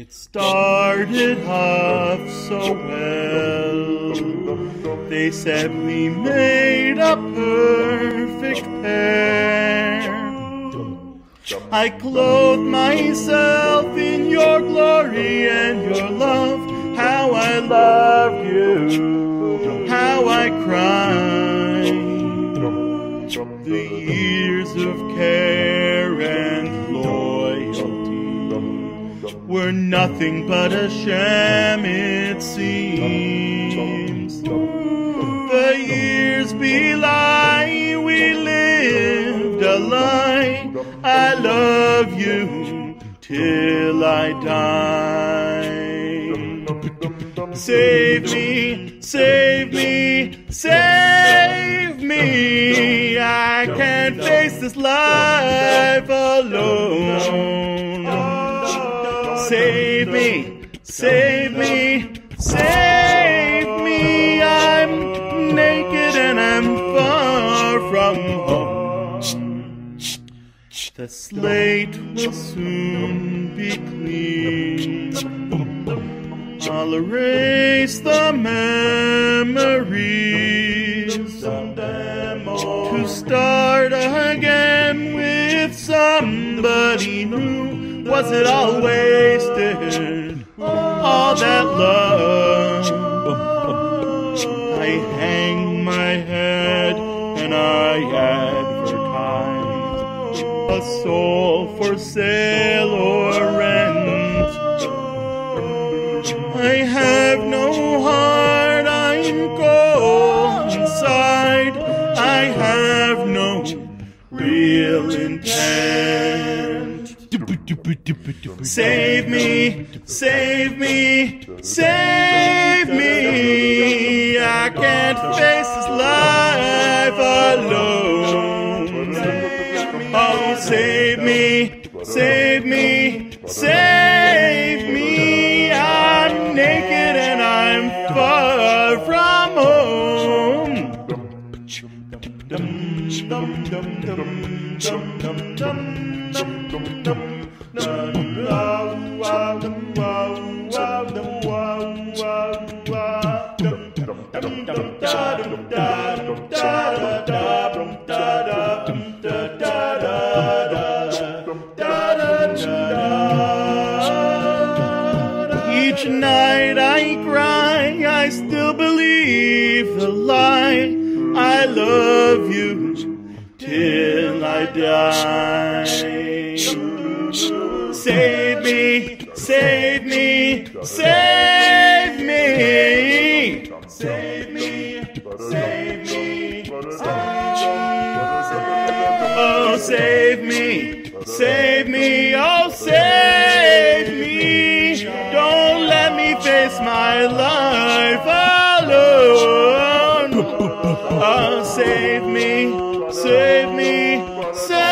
It started off so well. They said we made a perfect pair. I clothed myself in your glory and your love. How I loved you, how I cried. Nothing but a sham, it seems. The years belie, we lived a lie. I love you till I die. Save me, save me, save me. I can't face this life alone. Save me, save me, save me. I'm naked and I'm far from home. The slate will soon be clean. I'll erase the memories to start again with somebody new. Was it all wasted? All that love. I hang my head and I advertise a soul for sale or rent. I have no heart, I'm cold inside. I have no real intent. Save me, save me, save me. I can't face this life alone. Oh, save me, save me, save me. I'm naked and I'm far from home. Each night I cry, I still believe the lie. I love you till I die. Save me, save me, save save me, save me, oh, save me. Don't let me face my life alone. Oh, save me, save me, save